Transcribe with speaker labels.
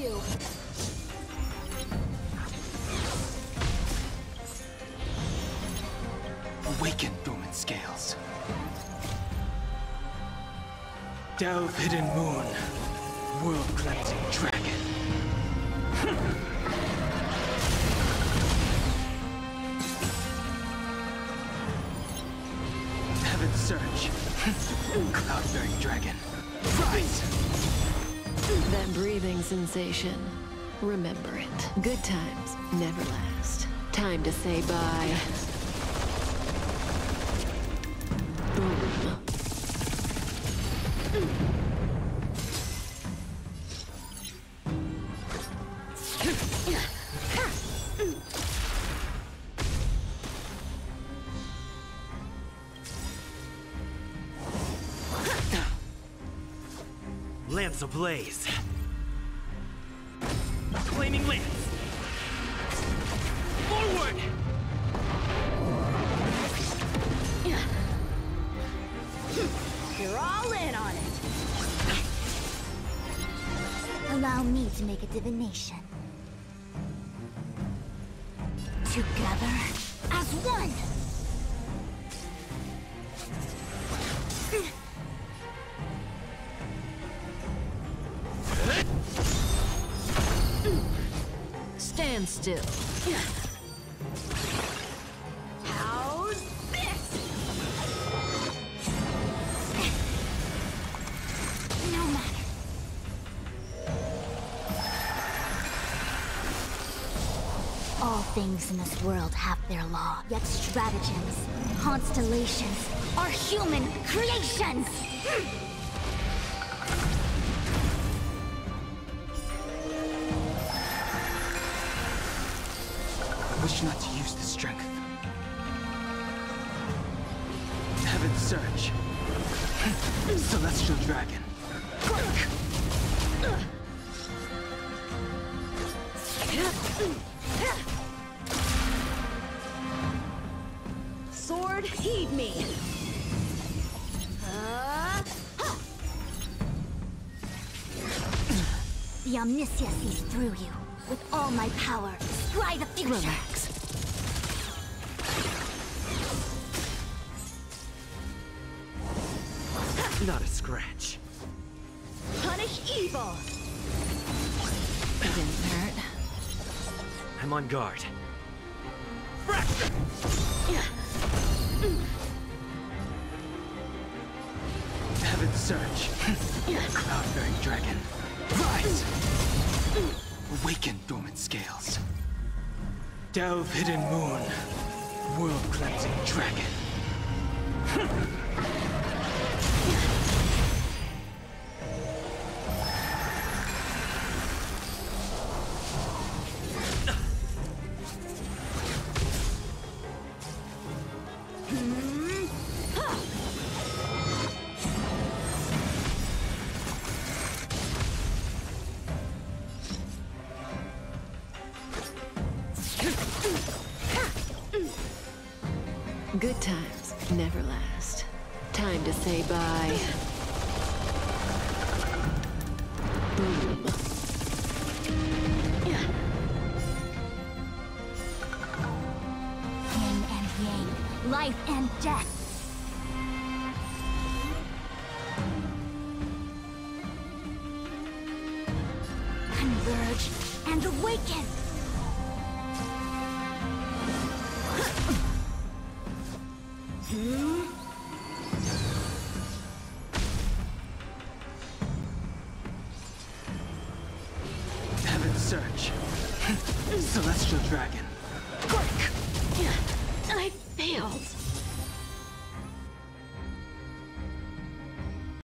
Speaker 1: you.
Speaker 2: Awaken, dormant scales. Delve, hidden moon. World-cleansing dragon. Heaven surge. Cloud-bearing dragon. Rise!
Speaker 3: That breathing sensation. Remember it. Good times never last. Time to say bye.
Speaker 4: Lance ablaze.
Speaker 1: You're all in on it.
Speaker 5: Allow me to make a divination. Together as one!
Speaker 3: Stand still.
Speaker 5: All things in this world have their law, yet stratagems, constellations, are human creations!
Speaker 2: I wish not to use the strength. Heaven surge. Celestial dragon.
Speaker 1: Sword, heed me. Uh,
Speaker 5: The Omniscia sees through you. With all my power, scry the future!
Speaker 3: Relax.
Speaker 4: Not a scratch.
Speaker 1: punish evil.
Speaker 3: It didn't hurt.
Speaker 4: I'm on guard.
Speaker 2: Heaven surge. Cloud-bearing dragon. Rise! Awaken, dormant scales. Delve, hidden moon. World-cleansing dragon.
Speaker 3: Good times never last. Time to say bye. Boom.
Speaker 5: Yin and yang, life and death. Converge and awaken!
Speaker 2: Surge. Celestial dragon. Quick!
Speaker 1: I failed.